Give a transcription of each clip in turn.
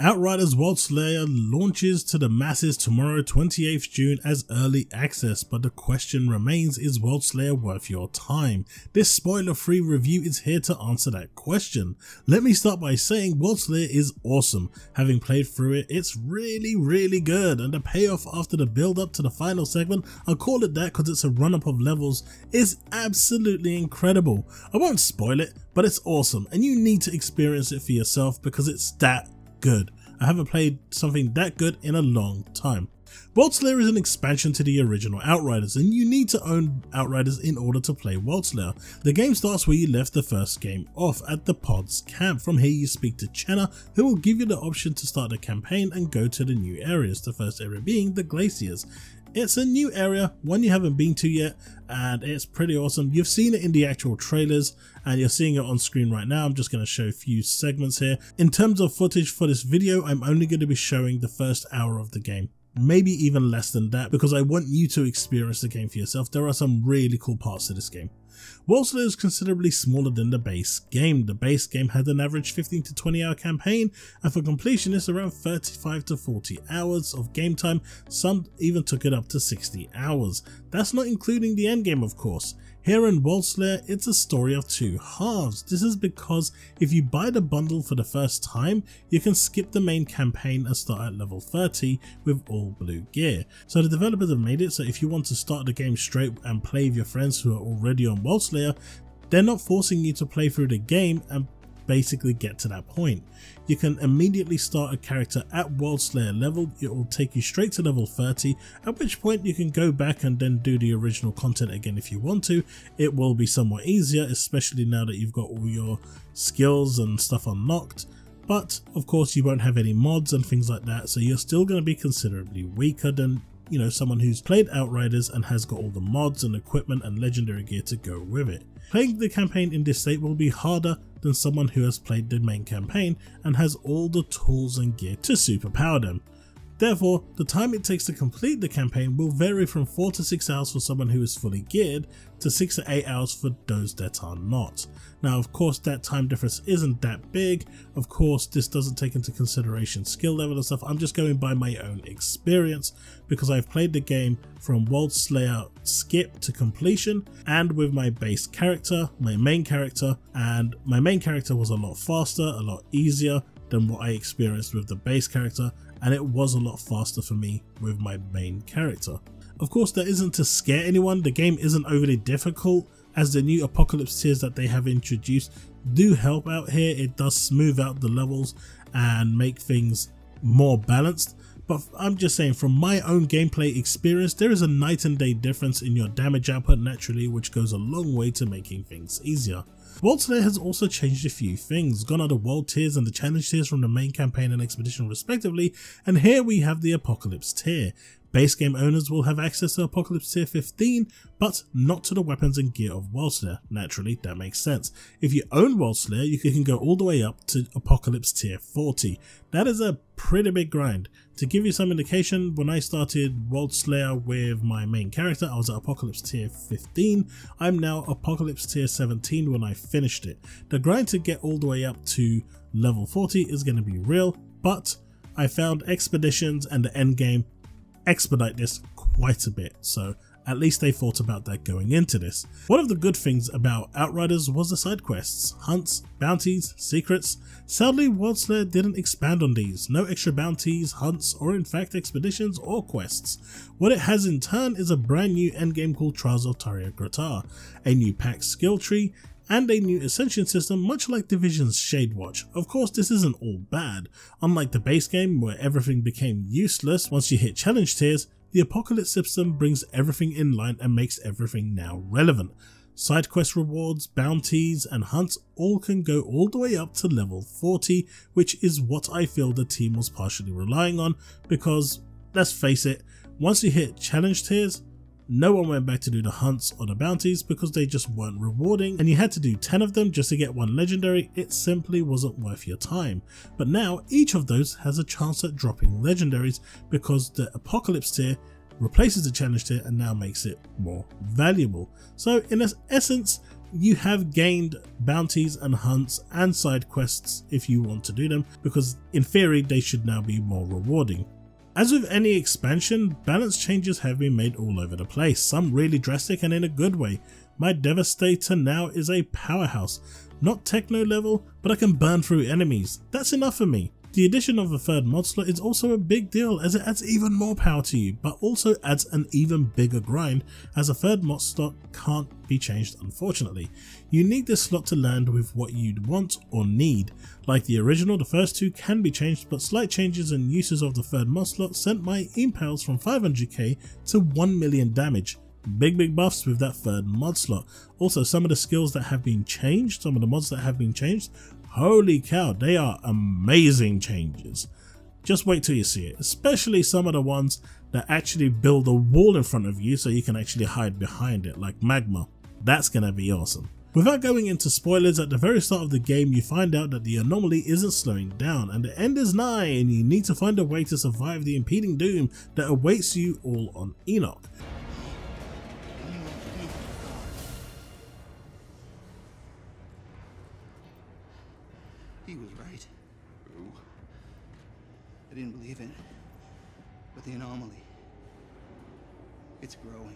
Outriders World Slayer launches to the masses tomorrow 28th June as early access, but the question remains is World Slayer worth your time? This spoiler free review is here to answer that question. Let me start by saying World Slayer is awesome. Having played through it, it's really really good and the payoff after the build up to the final segment, I'll call it that because it's a run up of levels, is absolutely incredible. I won't spoil it, but it's awesome and you need to experience it for yourself because it's that good. I haven't played something that good in a long time. World Slayer is an expansion to the original Outriders and you need to own Outriders in order to play World Slayer. The game starts where you left the first game off at the Pods camp. From here you speak to Channa who will give you the option to start the campaign and go to the new areas, the first area being the Glaciers. It's a new area, one you haven't been to yet, and it's pretty awesome. You've seen it in the actual trailers, and you're seeing it on screen right now. I'm just going to show a few segments here. In terms of footage for this video, I'm only going to be showing the first hour of the game maybe even less than that because I want you to experience the game for yourself. There are some really cool parts to this game. World Slayer is considerably smaller than the base game. The base game had an average 15 to 20 hour campaign and for completionists around 35 to 40 hours of game time, some even took it up to 60 hours. That's not including the endgame of course. Here in World Slayer, it's a story of two halves. This is because if you buy the bundle for the first time, you can skip the main campaign and start at level 30 with all blue gear. So the developers have made it so if you want to start the game straight and play with your friends who are already on World Slayer, they're not forcing you to play through the game and basically get to that point. You can immediately start a character at World Slayer level, it will take you straight to level 30, at which point you can go back and then do the original content again if you want to. It will be somewhat easier, especially now that you've got all your skills and stuff unlocked. But of course you won't have any mods and things like that, so you're still going to be considerably weaker than you know, someone who's played Outriders and has got all the mods and equipment and legendary gear to go with it. Playing the campaign in this state will be harder than someone who has played the main campaign and has all the tools and gear to superpower them. Therefore, the time it takes to complete the campaign will vary from 4 to 6 hours for someone who is fully geared to 6 to 8 hours for those that are not. Now of course that time difference isn't that big, of course this doesn't take into consideration skill level and stuff, I'm just going by my own experience because I've played the game from World Slayer skip to completion and with my base character, my main character, and my main character was a lot faster, a lot easier than what I experienced with the base character and it was a lot faster for me with my main character. Of course that isn't to scare anyone, the game isn't overly difficult as the new apocalypse tiers that they have introduced do help out here, it does smooth out the levels and make things more balanced but I'm just saying from my own gameplay experience there is a night and day difference in your damage output naturally which goes a long way to making things easier. World Slayer has also changed a few things, gone out of world tiers and the challenge tiers from the main campaign and expedition respectively, and here we have the Apocalypse tier. Base game owners will have access to Apocalypse Tier 15, but not to the weapons and gear of World Slayer. Naturally, that makes sense. If you own World Slayer, you can go all the way up to Apocalypse Tier 40. That is a pretty big grind. To give you some indication, when I started World Slayer with my main character, I was at Apocalypse Tier 15. I'm now Apocalypse Tier 17 when I finished it. The grind to get all the way up to level 40 is going to be real, but I found expeditions and the end game expedite this quite a bit, so at least they thought about that going into this. One of the good things about Outriders was the side quests, hunts, bounties, secrets. Sadly, World didn't expand on these, no extra bounties, hunts, or in fact expeditions or quests. What it has in turn is a brand new endgame called Trials of Tarya Gratar, a new pack skill tree, and a new ascension system much like Division's Shadewatch. Of course this isn't all bad, unlike the base game where everything became useless once you hit challenge tiers, the Apocalypse system brings everything in line and makes everything now relevant. Side quest rewards, bounties and hunts all can go all the way up to level 40 which is what I feel the team was partially relying on because let's face it, once you hit challenge tiers, no one went back to do the hunts or the bounties because they just weren't rewarding and you had to do 10 of them just to get one legendary, it simply wasn't worth your time. But now each of those has a chance at dropping legendaries because the apocalypse tier replaces the challenge tier and now makes it more valuable. So in essence, you have gained bounties and hunts and side quests if you want to do them, because in theory they should now be more rewarding. As with any expansion, balance changes have been made all over the place, some really drastic and in a good way. My Devastator now is a powerhouse, not techno level, but I can burn through enemies. That's enough for me. The addition of a third mod slot is also a big deal as it adds even more power to you, but also adds an even bigger grind as a third mod slot can't be changed unfortunately. You need this slot to land with what you'd want or need. Like the original, the first two can be changed, but slight changes and uses of the third mod slot sent my impales from 500k to 1 million damage. Big big buffs with that third mod slot. Also some of the skills that have been changed, some of the mods that have been changed Holy cow, they are amazing changes. Just wait till you see it, especially some of the ones that actually build a wall in front of you so you can actually hide behind it, like Magma. That's gonna be awesome. Without going into spoilers, at the very start of the game you find out that the anomaly isn't slowing down and the end is nigh and you need to find a way to survive the impending doom that awaits you all on Enoch. I didn't believe it. But the anomaly, it's growing.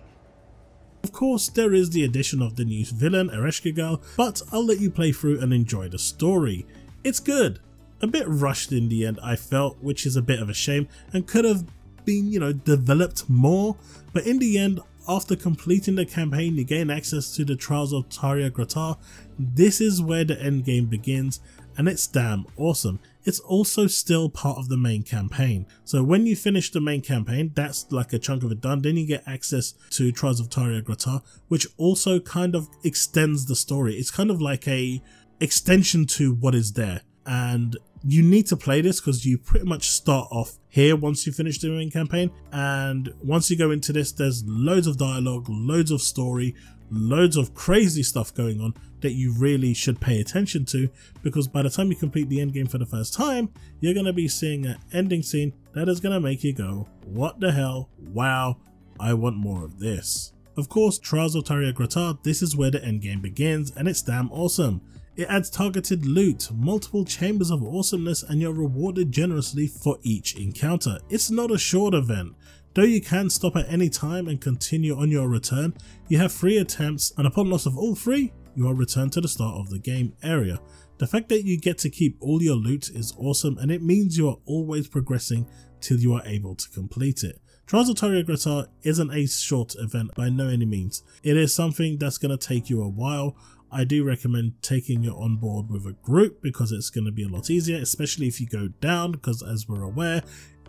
Of course, there is the addition of the new villain, Ereshkigal, but I'll let you play through and enjoy the story. It's good. A bit rushed in the end, I felt, which is a bit of a shame and could have been, you know, developed more, but in the end, after completing the campaign, you gain access to the Trials of Tarya Gratar. This is where the endgame begins, and it's damn awesome. It's also still part of the main campaign. So when you finish the main campaign, that's like a chunk of it done, then you get access to Trials of Tarya Gratar, which also kind of extends the story. It's kind of like a extension to what is there. And you need to play this because you pretty much start off here once you finish the main campaign and once you go into this there's loads of dialogue loads of story loads of crazy stuff going on that you really should pay attention to because by the time you complete the end game for the first time you're going to be seeing an ending scene that is going to make you go what the hell wow i want more of this of course trials of Tarya Gratar this is where the end game begins and it's damn awesome it adds targeted loot, multiple chambers of awesomeness and you're rewarded generously for each encounter. It's not a short event. Though you can stop at any time and continue on your return, you have three attempts and upon loss of all three, you are returned to the start of the game area. The fact that you get to keep all your loot is awesome and it means you are always progressing till you are able to complete it. Trials of Tarya Gratar isn't a short event by no any means. It is something that's going to take you a while, I do recommend taking it on board with a group because it's going to be a lot easier, especially if you go down, because as we're aware,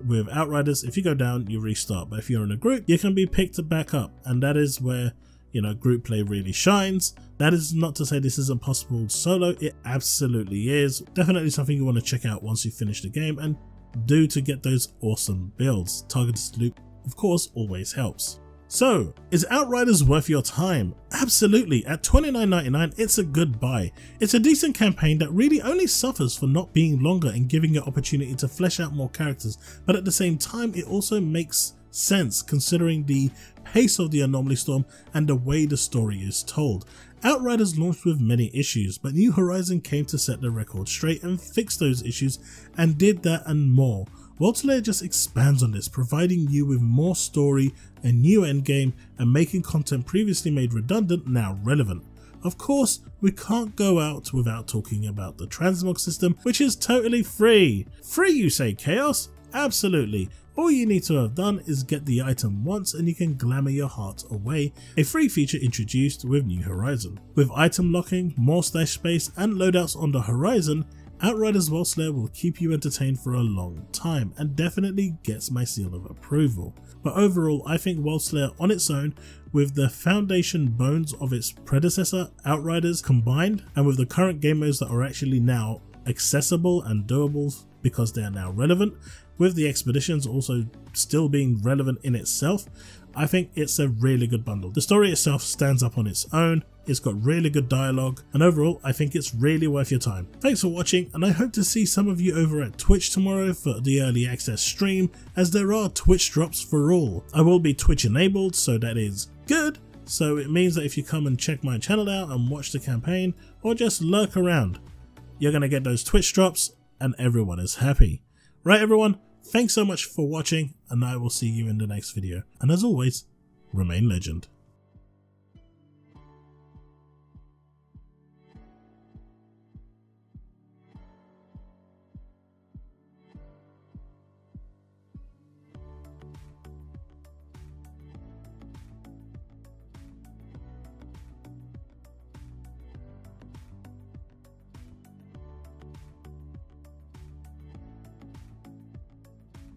with Outriders, if you go down, you restart. But if you're in a group, you can be picked back up, and that is where you know group play really shines. That is not to say this isn't possible solo, it absolutely is. Definitely something you want to check out once you finish the game and do to get those awesome builds. Targeted loot, of course, always helps. So, is Outriders worth your time? Absolutely, at $29.99 it's a good buy. It's a decent campaign that really only suffers for not being longer and giving you opportunity to flesh out more characters, but at the same time it also makes sense considering the pace of the Anomaly Storm and the way the story is told. Outriders launched with many issues, but New Horizon came to set the record straight and fix those issues and did that and more. Worldslayer just expands on this, providing you with more story, a new endgame, and making content previously made redundant now relevant. Of course, we can't go out without talking about the transmog system, which is totally free. Free you say, Chaos? Absolutely. All you need to have done is get the item once and you can glamour your heart away, a free feature introduced with New Horizon. With item locking, more stash space and loadouts on the horizon, Outriders Worldslayer will keep you entertained for a long time and definitely gets my seal of approval. But overall, I think Worldslayer on its own, with the foundation bones of its predecessor, Outriders, combined, and with the current game modes that are actually now accessible and doable because they are now relevant, with the expeditions also still being relevant in itself, I think it's a really good bundle. The story itself stands up on its own, it's got really good dialogue, and overall I think it's really worth your time. Thanks for watching and I hope to see some of you over at Twitch tomorrow for the early access stream as there are Twitch drops for all. I will be Twitch enabled so that is good, So it means that if you come and check my channel out and watch the campaign or just lurk around, you're going to get those Twitch drops and everyone is happy. Right everyone, thanks so much for watching and I will see you in the next video. And as always, remain legend.